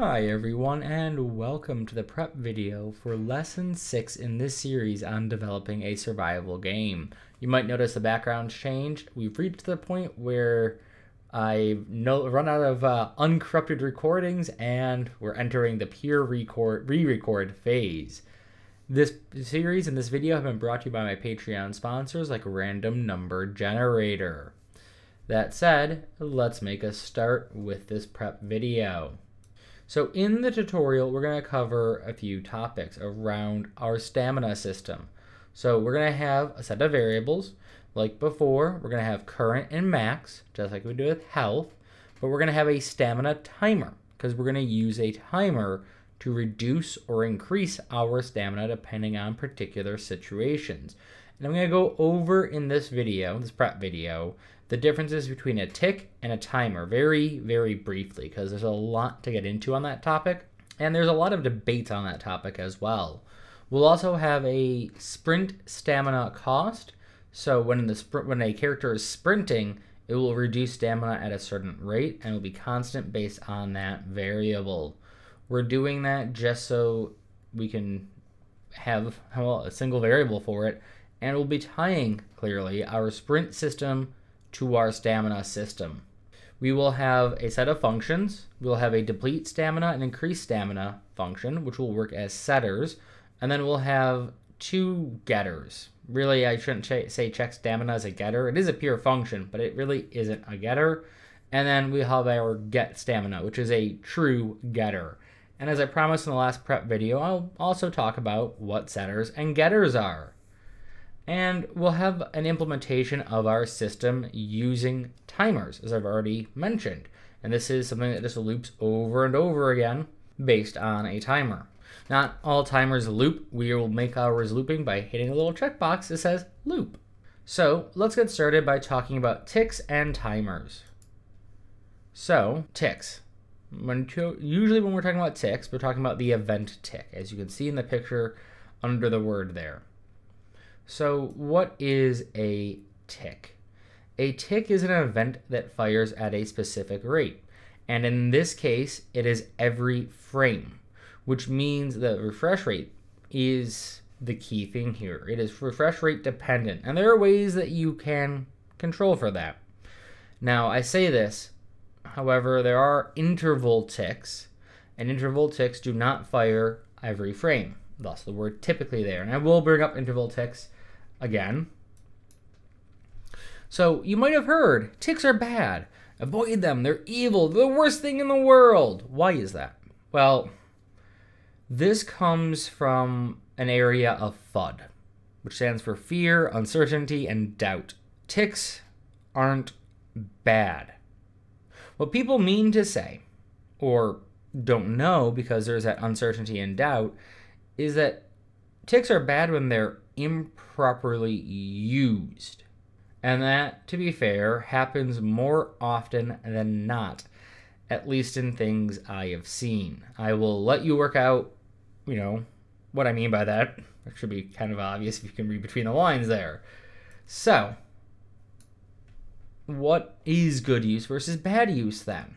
Hi everyone and welcome to the prep video for lesson 6 in this series on developing a survival game. You might notice the background's changed. We've reached the point where I've no, run out of uh, uncorrupted recordings and we're entering the pure record, re-record phase. This series and this video have been brought to you by my Patreon sponsors like Random Number Generator. That said, let's make a start with this prep video. So in the tutorial, we're going to cover a few topics around our stamina system. So we're going to have a set of variables. Like before, we're going to have current and max, just like we do with health. But we're going to have a stamina timer, because we're going to use a timer to reduce or increase our stamina depending on particular situations. And I'm going to go over in this video, this prep video, the differences between a tick and a timer very, very briefly, because there's a lot to get into on that topic. And there's a lot of debates on that topic as well. We'll also have a sprint stamina cost. So when the when a character is sprinting, it will reduce stamina at a certain rate and will be constant based on that variable. We're doing that just so we can have well, a single variable for it and we'll be tying clearly our sprint system to our stamina system. We will have a set of functions. We'll have a deplete stamina and increase stamina function, which will work as setters. And then we'll have two getters. Really, I shouldn't ch say check stamina as a getter. It is a pure function, but it really isn't a getter. And then we have our get stamina, which is a true getter. And as I promised in the last prep video, I'll also talk about what setters and getters are. And we'll have an implementation of our system using timers, as I've already mentioned. And this is something that just loops over and over again based on a timer. Not all timers loop. We will make ours looping by hitting a little checkbox that says loop. So let's get started by talking about ticks and timers. So, ticks. When usually when we're talking about ticks, we're talking about the event tick, as you can see in the picture under the word there. So, what is a tick? A tick is an event that fires at a specific rate. And in this case, it is every frame, which means the refresh rate is the key thing here. It is refresh rate dependent. And there are ways that you can control for that. Now, I say this, however, there are interval ticks, and interval ticks do not fire every frame. Thus, the word typically there. And I will bring up interval ticks again. So you might have heard ticks are bad. Avoid them. They're evil. They're the worst thing in the world. Why is that? Well, this comes from an area of FUD, which stands for fear, uncertainty, and doubt. Ticks aren't bad. What people mean to say, or don't know because there's that uncertainty and doubt, is that ticks are bad when they're improperly used. And that, to be fair, happens more often than not, at least in things I have seen. I will let you work out, you know, what I mean by that. It should be kind of obvious if you can read between the lines there. So, what is good use versus bad use then?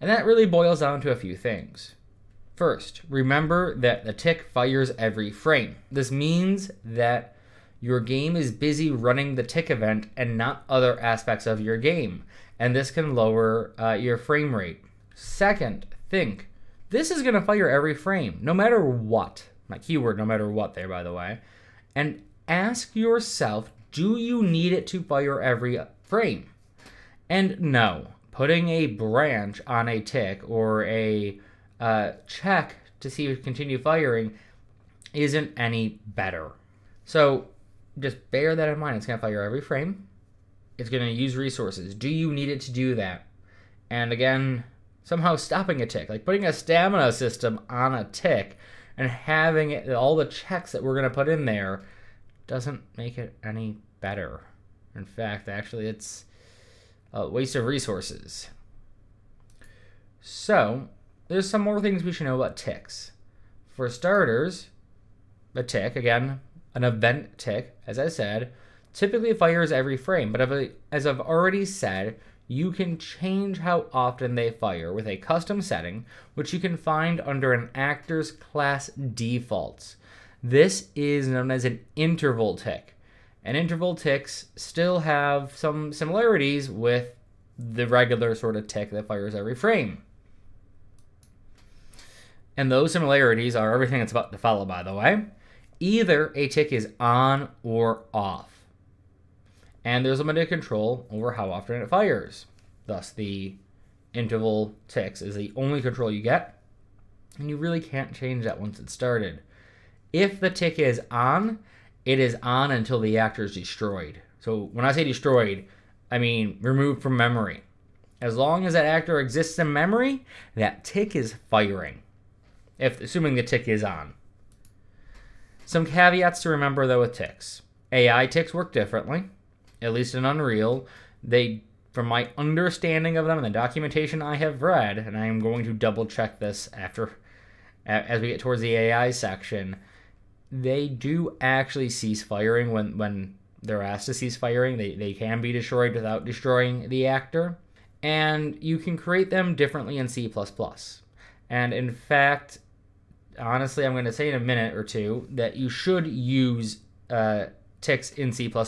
And that really boils down to a few things. First, remember that the tick fires every frame. This means that your game is busy running the tick event and not other aspects of your game, and this can lower uh, your frame rate. Second, think this is going to fire every frame, no matter what. My keyword, no matter what, there, by the way. And ask yourself do you need it to fire every frame? And no, putting a branch on a tick or a uh, check to see if continue firing isn't any better. So just bear that in mind. It's going to fire every frame. It's going to use resources. Do you need it to do that? And again, somehow stopping a tick, like putting a stamina system on a tick and having it, all the checks that we're going to put in there doesn't make it any better. In fact, actually, it's a waste of resources. So, there's some more things we should know about ticks. For starters, a tick, again, an event tick, as I said, typically fires every frame. But as I've already said, you can change how often they fire with a custom setting, which you can find under an actor's class defaults. This is known as an interval tick. And interval ticks still have some similarities with the regular sort of tick that fires every frame. And those similarities are everything that's about to follow, by the way. Either a tick is on or off. And there's a limited control over how often it fires. Thus, the interval ticks is the only control you get. And you really can't change that once it's started. If the tick is on, it is on until the actor is destroyed. So when I say destroyed, I mean removed from memory. As long as that actor exists in memory, that tick is firing. If assuming the tick is on. Some caveats to remember though with ticks. AI ticks work differently, at least in Unreal. They from my understanding of them and the documentation I have read, and I am going to double check this after as we get towards the AI section, they do actually cease firing when when they're asked to cease firing. They they can be destroyed without destroying the actor, and you can create them differently in C++. And in fact, honestly, I'm going to say in a minute or two that you should use uh, ticks in C++. When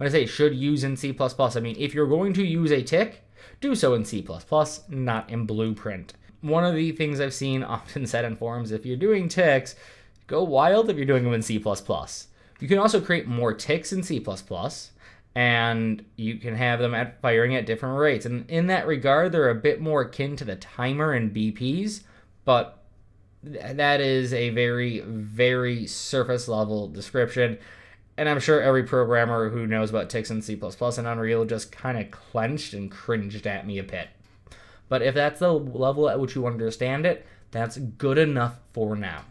I say should use in C++, I mean if you're going to use a tick, do so in C++, not in Blueprint. One of the things I've seen often said in forums, if you're doing ticks, go wild if you're doing them in C++. You can also create more ticks in C++, and you can have them at firing at different rates. And in that regard, they're a bit more akin to the timer and BPs, but that is a very, very surface level description. And I'm sure every programmer who knows about ticks in C++ and Unreal just kind of clenched and cringed at me a bit. But if that's the level at which you understand it, that's good enough for now.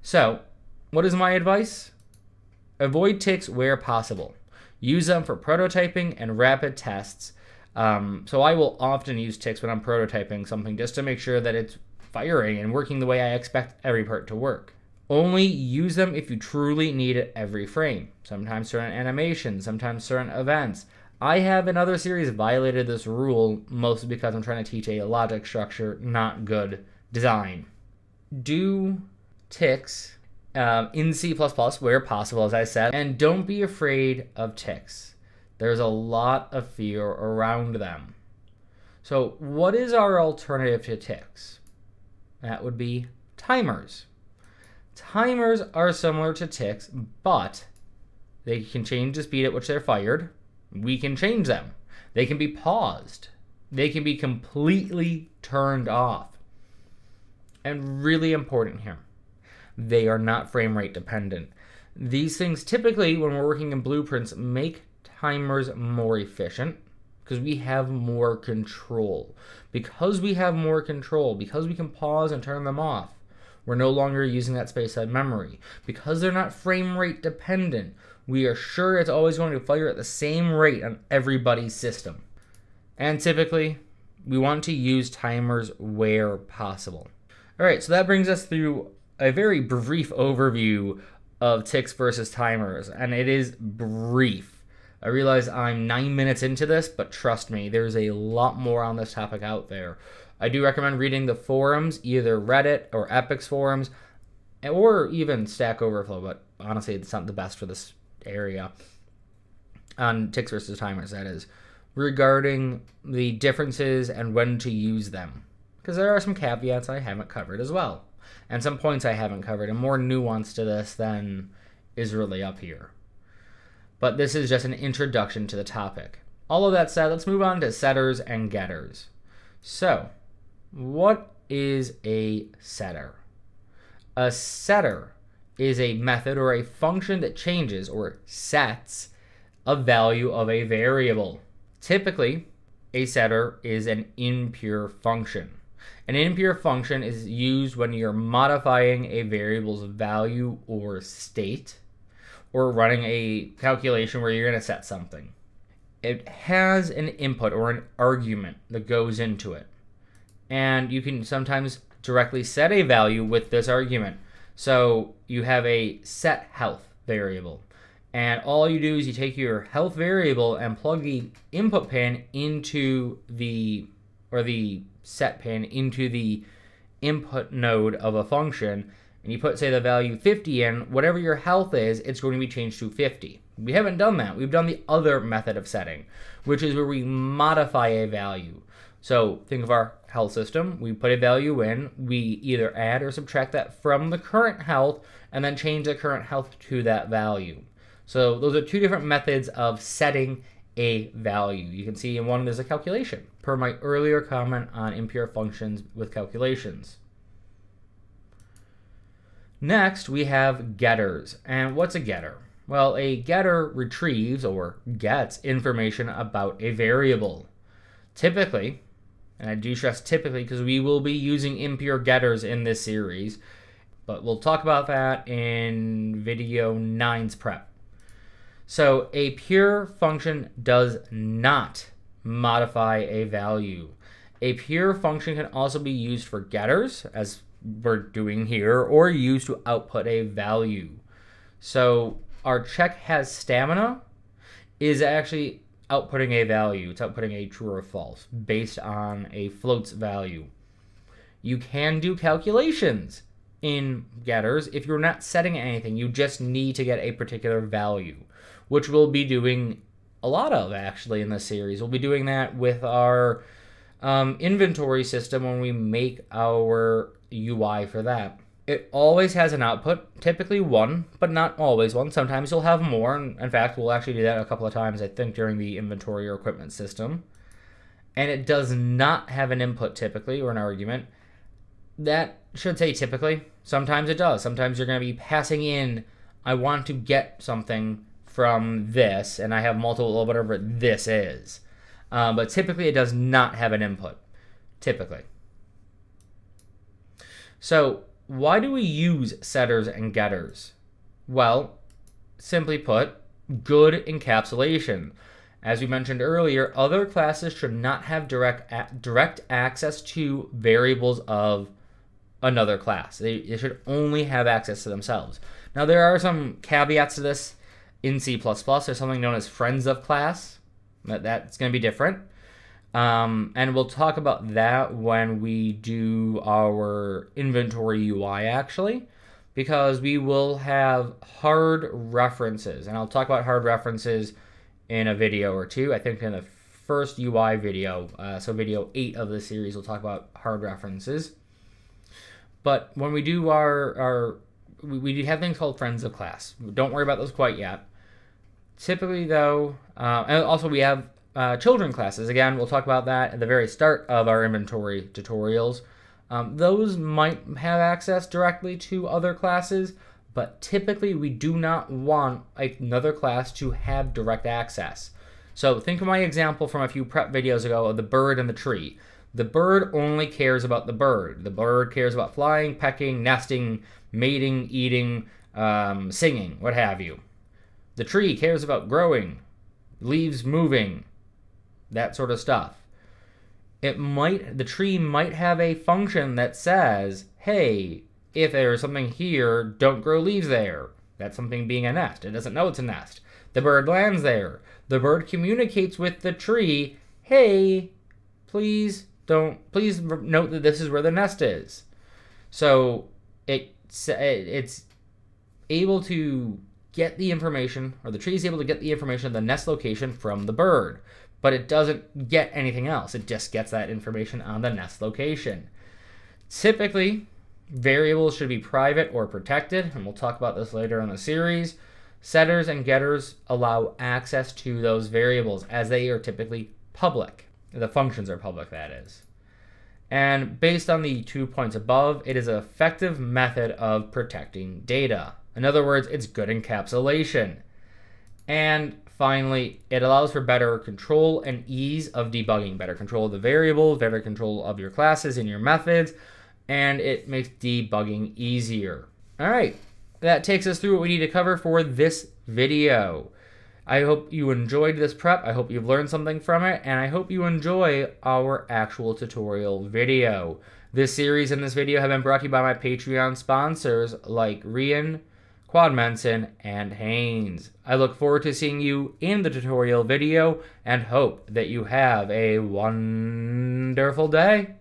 So, what is my advice? Avoid ticks where possible. Use them for prototyping and rapid tests. Um, so I will often use ticks when I'm prototyping something just to make sure that it's firing and working the way I expect every part to work. Only use them if you truly need it every frame. Sometimes certain animations, sometimes certain events. I have in other series violated this rule mostly because I'm trying to teach a logic structure, not good design. Do ticks um, in C++ where possible, as I said, and don't be afraid of ticks. There's a lot of fear around them. So, what is our alternative to ticks? That would be timers. Timers are similar to ticks, but they can change the speed at which they're fired. We can change them. They can be paused. They can be completely turned off. And really important here they are not frame rate dependent. These things typically, when we're working in blueprints, make timers more efficient because we have more control. Because we have more control, because we can pause and turn them off, we're no longer using that space side memory. Because they're not frame rate dependent, we are sure it's always going to fire at the same rate on everybody's system. And typically, we want to use timers where possible. All right, so that brings us through a very brief overview of ticks versus timers, and it is brief. I realize I'm nine minutes into this, but trust me, there's a lot more on this topic out there. I do recommend reading the forums, either Reddit or Epic's forums, or even Stack Overflow, but honestly, it's not the best for this area. On ticks versus timers, that is, regarding the differences and when to use them. Because there are some caveats I haven't covered as well and some points I haven't covered, and more nuance to this than is really up here. But this is just an introduction to the topic. All of that said, let's move on to setters and getters. So, what is a setter? A setter is a method or a function that changes or sets a value of a variable. Typically, a setter is an impure function. An impure function is used when you're modifying a variable's value or state or running a calculation where you're going to set something. It has an input or an argument that goes into it. And you can sometimes directly set a value with this argument. So you have a set health variable. And all you do is you take your health variable and plug the input pin into the, or the set pin into the input node of a function. And you put, say, the value 50 in, whatever your health is, it's going to be changed to 50. We haven't done that. We've done the other method of setting, which is where we modify a value. So think of our health system. We put a value in, we either add or subtract that from the current health, and then change the current health to that value. So those are two different methods of setting a value. You can see in one there's a calculation, per my earlier comment on impure functions with calculations. Next, we have getters. And what's a getter? Well, a getter retrieves or gets information about a variable. Typically, and I do stress typically because we will be using impure getters in this series, but we'll talk about that in video 9's prep. So a pure function does not modify a value. A pure function can also be used for getters, as we're doing here, or used to output a value. So our check has stamina is actually outputting a value. It's outputting a true or false based on a float's value. You can do calculations in getters if you're not setting anything. You just need to get a particular value which we'll be doing a lot of actually in this series. We'll be doing that with our um, inventory system when we make our UI for that. It always has an output, typically one, but not always one. Sometimes you'll have more. In fact, we'll actually do that a couple of times, I think, during the inventory or equipment system. And it does not have an input typically or an argument. That should say typically. Sometimes it does. Sometimes you're going to be passing in, I want to get something from this, and I have multiple whatever this is. Um, but typically it does not have an input. Typically. So why do we use setters and getters? Well, simply put, good encapsulation. As we mentioned earlier, other classes should not have direct direct access to variables of another class. They, they should only have access to themselves. Now, there are some caveats to this in C++. There's something known as friends of class. That, that's going to be different. Um, and we'll talk about that when we do our inventory UI actually, because we will have hard references. And I'll talk about hard references in a video or two. I think in the first UI video, uh, so video 8 of the series, we'll talk about hard references. But when we do our, our we, we have things called friends of class. Don't worry about those quite yet. Typically, though, uh, and also we have uh, children classes. Again, we'll talk about that at the very start of our inventory tutorials. Um, those might have access directly to other classes, but typically we do not want another class to have direct access. So think of my example from a few prep videos ago of the bird and the tree. The bird only cares about the bird. The bird cares about flying, pecking, nesting, mating, eating, um, singing, what have you. The tree cares about growing, leaves moving, that sort of stuff. It might the tree might have a function that says, "Hey, if there's something here, don't grow leaves there." That's something being a nest. It doesn't know it's a nest. The bird lands there. The bird communicates with the tree, "Hey, please don't please note that this is where the nest is." So it it's able to get the information, or the tree is able to get the information of the nest location from the bird, but it doesn't get anything else. It just gets that information on the nest location. Typically, variables should be private or protected, and we'll talk about this later in the series. Setters and getters allow access to those variables as they are typically public. The functions are public, that is. And based on the two points above, it is an effective method of protecting data. In other words, it's good encapsulation. And finally, it allows for better control and ease of debugging, better control of the variables, better control of your classes and your methods, and it makes debugging easier. All right, that takes us through what we need to cover for this video. I hope you enjoyed this prep. I hope you've learned something from it, and I hope you enjoy our actual tutorial video. This series and this video have been brought to you by my Patreon sponsors like Rian, Quadmanson, and Haynes. I look forward to seeing you in the tutorial video and hope that you have a wonderful day.